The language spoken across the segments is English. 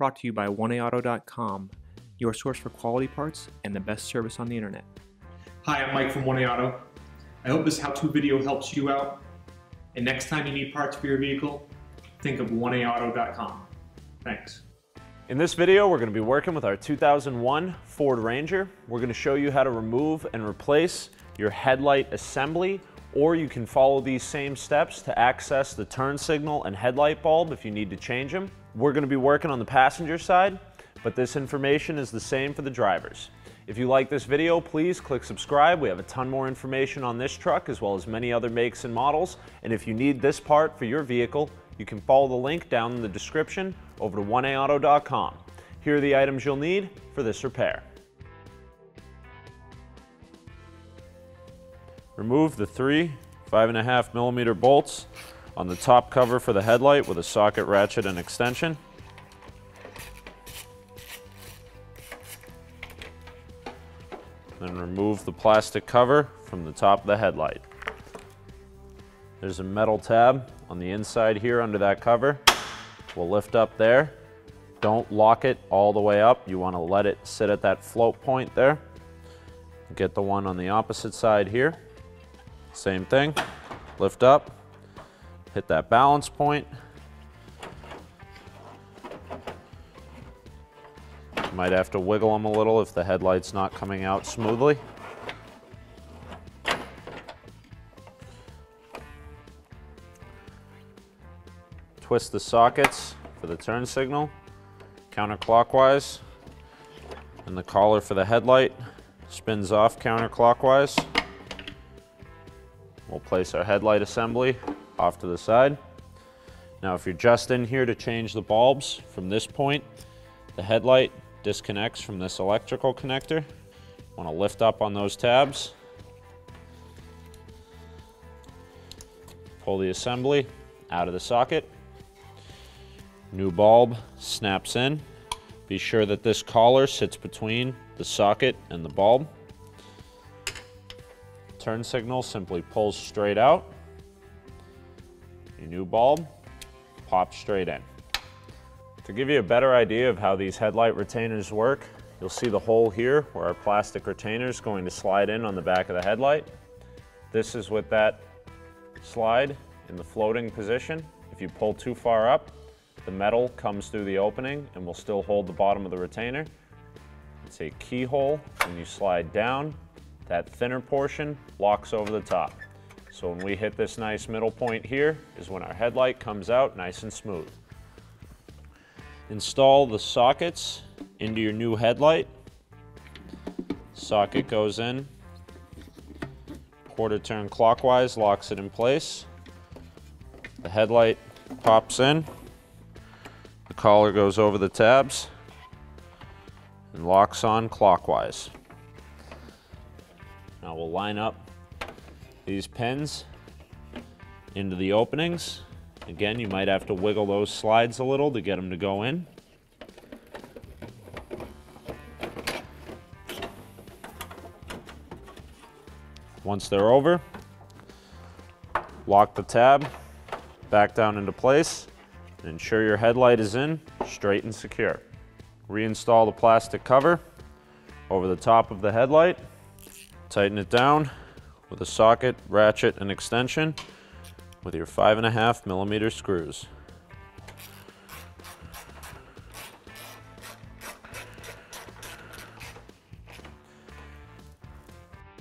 Brought to you by 1AAuto.com, your source for quality parts and the best service on the internet. Hi, I'm Mike from 1A Auto. I hope this how-to video helps you out. And next time you need parts for your vehicle, think of 1AAuto.com. Thanks. In this video, we're going to be working with our 2001 Ford Ranger. We're going to show you how to remove and replace your headlight assembly, or you can follow these same steps to access the turn signal and headlight bulb if you need to change them. We're going to be working on the passenger side, but this information is the same for the drivers. If you like this video, please click subscribe. We have a ton more information on this truck as well as many other makes and models. And if you need this part for your vehicle, you can follow the link down in the description over to 1aauto.com. Here are the items you'll need for this repair. Remove the three 5.5 millimeter bolts on the top cover for the headlight with a socket ratchet and extension. Then remove the plastic cover from the top of the headlight. There's a metal tab on the inside here under that cover. We'll lift up there. Don't lock it all the way up. You want to let it sit at that float point there. Get the one on the opposite side here. Same thing. Lift up. Hit that balance point. Might have to wiggle them a little if the headlight's not coming out smoothly. Twist the sockets for the turn signal counterclockwise and the collar for the headlight spins off counterclockwise. We'll place our headlight assembly off to the side. Now if you're just in here to change the bulbs from this point, the headlight disconnects from this electrical connector. Want to lift up on those tabs. Pull the assembly out of the socket. New bulb snaps in. Be sure that this collar sits between the socket and the bulb. Turn signal simply pulls straight out. Your new bulb pops straight in. To give you a better idea of how these headlight retainers work, you'll see the hole here where our plastic retainer is going to slide in on the back of the headlight. This is with that slide in the floating position. If you pull too far up, the metal comes through the opening and will still hold the bottom of the retainer. It's a keyhole. When you slide down, that thinner portion locks over the top. So when we hit this nice middle point here is when our headlight comes out nice and smooth. Install the sockets into your new headlight. Socket goes in, quarter turn clockwise, locks it in place. The headlight pops in, the collar goes over the tabs and locks on clockwise. Now we'll line up these pins into the openings. Again, you might have to wiggle those slides a little to get them to go in. Once they're over, lock the tab back down into place and ensure your headlight is in straight and secure. Reinstall the plastic cover over the top of the headlight. Tighten it down with a socket, ratchet, and extension with your five and a half millimeter screws.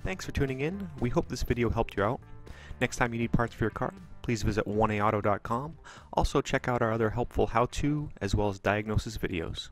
Thanks for tuning in. We hope this video helped you out. Next time you need parts for your car, please visit 1aauto.com. Also check out our other helpful how-to as well as diagnosis videos.